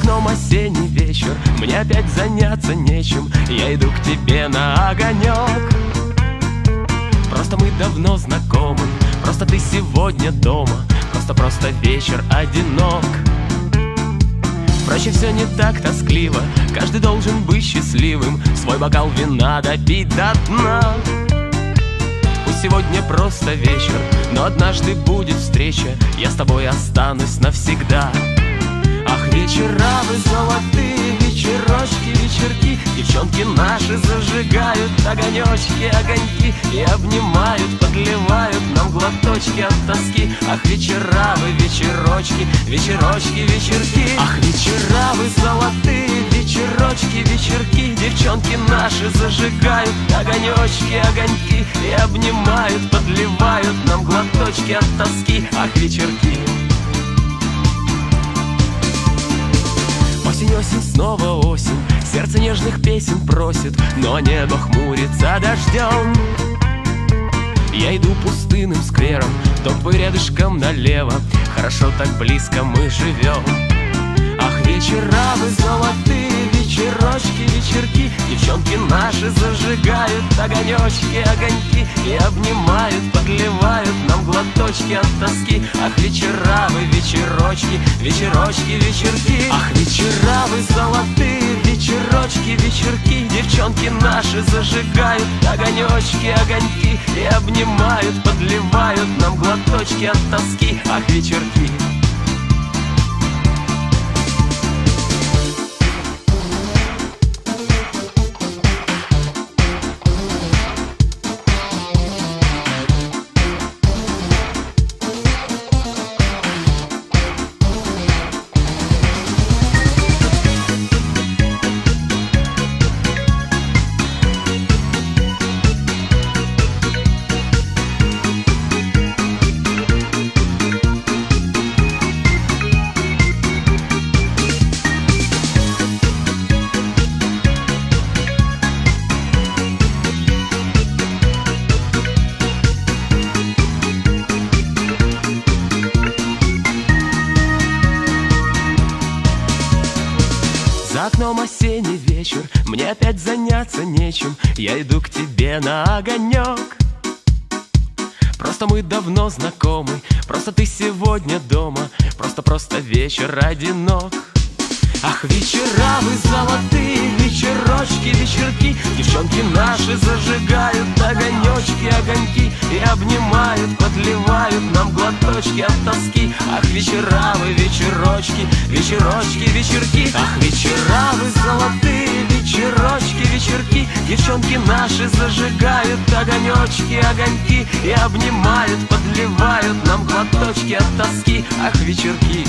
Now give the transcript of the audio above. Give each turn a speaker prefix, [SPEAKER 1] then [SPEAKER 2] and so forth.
[SPEAKER 1] Окном осенний вечер. Мне опять заняться нечем. Я иду к тебе на огонек. Просто мы давно знакомы. Просто ты сегодня дома. Просто-просто вечер одинок. Впрочем, все не так тоскливо. Каждый должен быть счастливым. Свой бокал вина допить до дна. Пусть сегодня просто вечер Но однажды будет встреча. Я с тобой останусь навсегда Ах, вечера вы золотые, вечерочки, вечерки. Девчонки наши зажигают огонечки, огоньки И обнимают, подливают нам глоточки от тоски. Ах, вечера вы, вечерочки, вечерочки, вечерки. Ах, вечера вы золотые, вечерочки, вечерки. Девчонки наши зажигают огонечки, огоньки И обнимают, подливают нам глоточки от тоски. Ах, вечерки Осень, осень, снова осень Сердце нежных песен просит Но небо хмурится дождем. Я иду пустынным сквером Топаю рядышком налево Хорошо так близко мы живем. Ах, вечера вы золотые Вечерочки, вечерки Девчонки наши зажигают Огонечки, огоньки И обнимают, подливают нам глоточки от тоски. Ах, вечера вы, вечерочки Вечерочки, вечерки. Ах, вечера Девчонки наши зажигают Огонечки, огоньки И обнимают, подливают нам глоточки от тоски. Ах, вечерки окном осенний вечер Мне опять заняться нечем. Я иду к тебе на огонек. Просто мы давно знакомы Просто ты сегодня дома Просто-просто вечер одинок. Ах, вечера вы золотые, вечерочки, вечерки. Девчонки наши зажигают огонечки, огоньки И обнимают, подливают нам глоточки от тоски. Ах, вечера вы, вечерочки, вечерочки, вечерки. Ах, вечера вы золотые, вечерочки, вечерки. Девчонки наши зажигают огонечки, огоньки И обнимают, подливают нам глоточки от тоски. Ах, вечерки